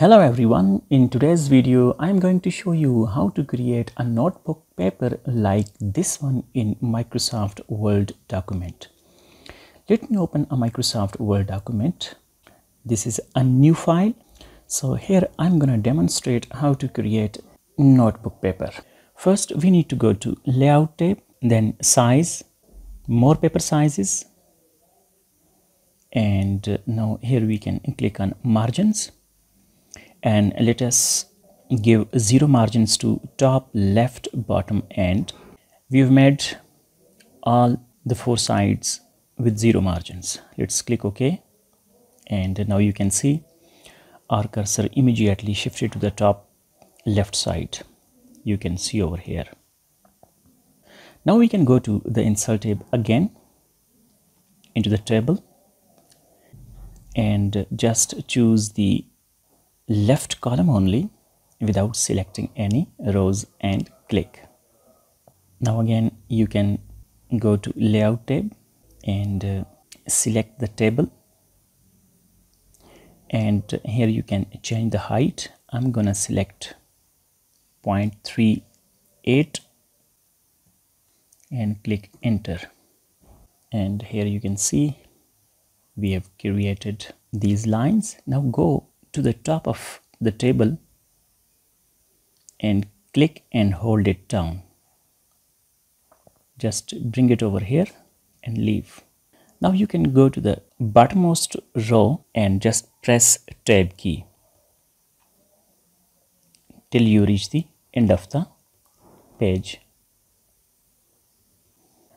Hello everyone, in today's video I'm going to show you how to create a notebook paper like this one in Microsoft Word document. Let me open a Microsoft Word document. This is a new file. So here I'm going to demonstrate how to create notebook paper. First we need to go to layout tab, then size, more paper sizes and now here we can click on margins and let us give zero margins to top left bottom and we've made all the four sides with zero margins. Let's click ok. And now you can see our cursor immediately shifted to the top left side. You can see over here. Now we can go to the insert tab again into the table. And just choose the left column only without selecting any rows and click. Now again you can go to layout tab and uh, select the table and here you can change the height. I'm gonna select 0.38 and click enter and here you can see we have created these lines now go to the top of the table and click and hold it down. Just bring it over here and leave. Now you can go to the bottommost row and just press tab key till you reach the end of the page.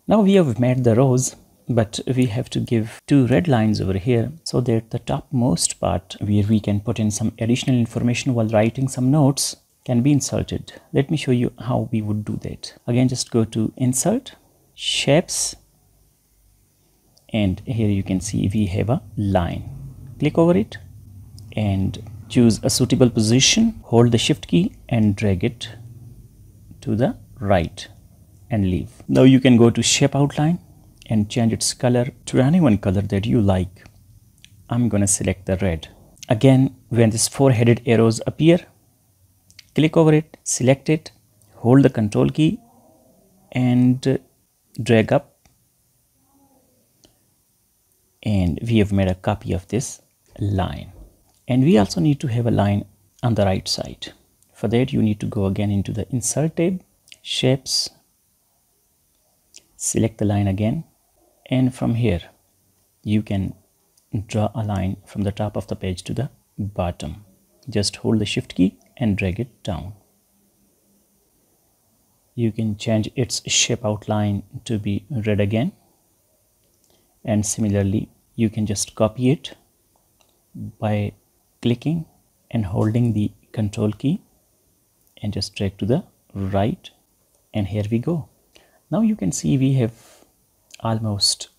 Now we have made the rows but we have to give two red lines over here so that the topmost part where we can put in some additional information while writing some notes can be inserted. Let me show you how we would do that. Again, just go to insert, shapes, and here you can see we have a line. Click over it and choose a suitable position, hold the shift key and drag it to the right and leave. Now you can go to shape outline and change its color to any one color that you like. I'm gonna select the red. Again, when these four headed arrows appear, click over it, select it, hold the control key and drag up and we have made a copy of this line. And we also need to have a line on the right side. For that you need to go again into the insert tab, shapes, select the line again and from here. You can draw a line from the top of the page to the bottom. Just hold the shift key and drag it down. You can change its shape outline to be red again. And similarly you can just copy it by clicking and holding the control key and just drag to the right. And here we go. Now you can see we have almost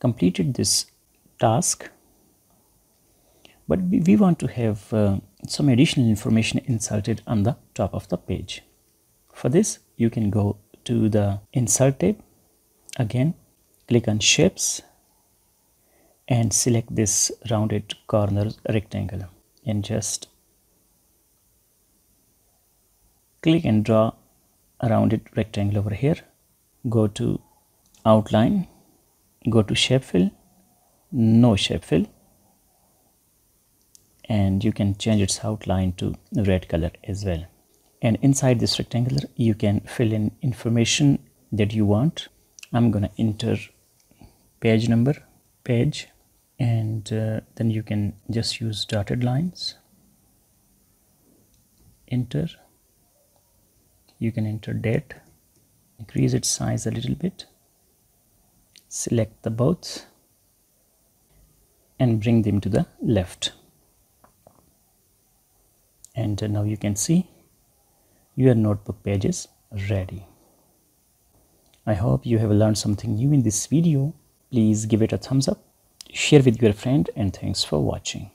completed this task. But we want to have uh, some additional information inserted on the top of the page. For this you can go to the insert tab. Again click on shapes and select this rounded corner rectangle and just click and draw a rounded rectangle over here. Go to outline go to shape fill no shape fill and you can change its outline to red color as well. And inside this rectangular you can fill in information that you want. I'm gonna enter page number page and uh, then you can just use dotted lines. Enter. You can enter date increase its size a little bit select the both and bring them to the left. And now you can see your notebook page is ready. I hope you have learned something new in this video. Please give it a thumbs up share with your friend and thanks for watching